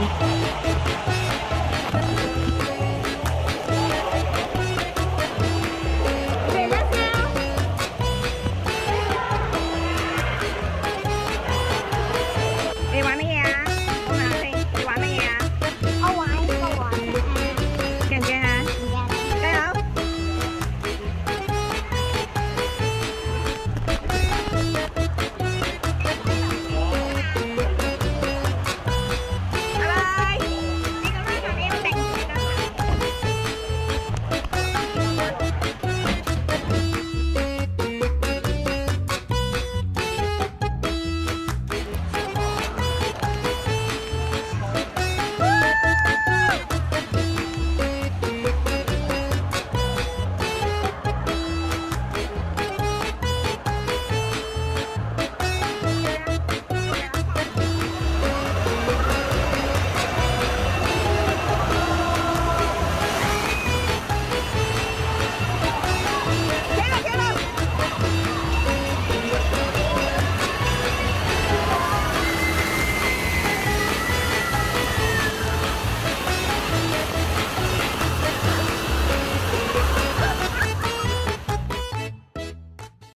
Música